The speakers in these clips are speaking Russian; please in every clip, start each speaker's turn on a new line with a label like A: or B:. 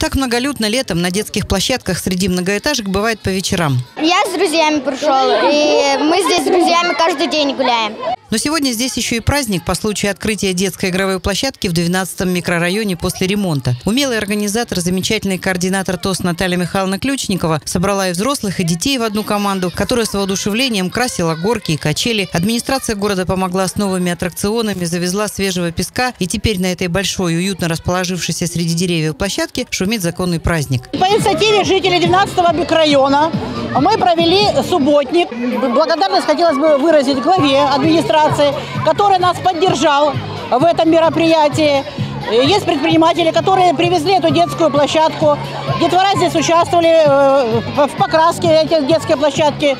A: Так многолюдно летом на детских площадках среди многоэтажек бывает по вечерам.
B: Я с друзьями пришел, и мы здесь с друзьями каждый день гуляем.
A: Но сегодня здесь еще и праздник по случаю открытия детской игровой площадки в 12-м микрорайоне после ремонта. Умелый организатор, замечательный координатор ТОС Наталья Михайловна Ключникова собрала и взрослых, и детей в одну команду, которая с воодушевлением красила горки и качели. Администрация города помогла с новыми аттракционами, завезла свежего песка, и теперь на этой большой, уютно расположившейся среди деревьев площадке шумит законный праздник.
C: По инициативе жителей 12-го микрорайона мы провели субботник. Благодарность хотелось бы выразить главе администрации, который нас поддержал в этом мероприятии. Есть предприниматели, которые привезли эту детскую площадку. Детвора здесь участвовали э, в покраске этой детской площадки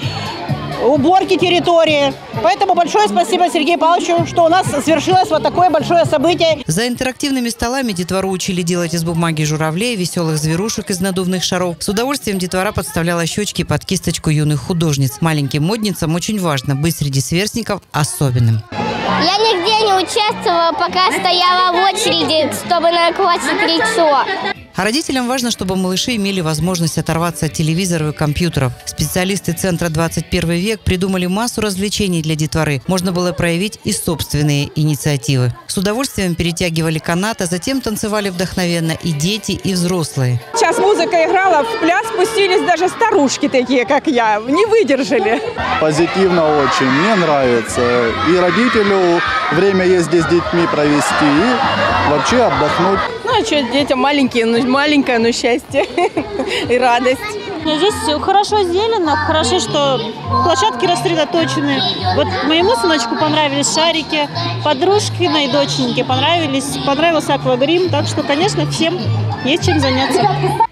C: уборки территории. Поэтому большое спасибо Сергею Павловичу, что у нас свершилось вот такое большое событие.
A: За интерактивными столами детвору учили делать из бумаги журавлей, веселых зверушек из надувных шаров. С удовольствием детвора подставляла щечки под кисточку юных художниц. Маленьким модницам очень важно быть среди сверстников особенным.
B: Я нигде не участвовала, пока стояла в очереди, чтобы накрасить лицо.
A: А родителям важно, чтобы малыши имели возможность оторваться от телевизоров и компьютеров. Специалисты Центра 21 век придумали массу развлечений для детворы. Можно было проявить и собственные инициативы. С удовольствием перетягивали канат, а затем танцевали вдохновенно и дети, и взрослые.
D: Сейчас музыка играла, в пляс спустились даже старушки такие, как я, не выдержали.
E: Позитивно очень, мне нравится. И родителю время есть здесь с детьми провести, и вообще отдохнуть.
D: Ну а что, детям маленькие, ну маленькое, но счастье и радость.
F: Здесь хорошо зелено, хорошо, что площадки рассредоточены. Вот моему сыночку понравились шарики, подружкиной доченьке понравились, понравился аквагрим, так что, конечно, всем есть чем заняться.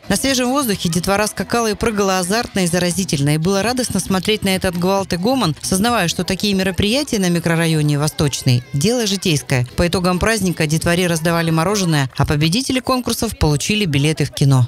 A: На свежем воздухе детвора скакала и прыгала азартно и заразительно. И было радостно смотреть на этот гвалт и гомон, сознавая, что такие мероприятия на микрорайоне Восточный – дело житейское. По итогам праздника детворе раздавали мороженое, а победители конкурсов получили билеты в кино.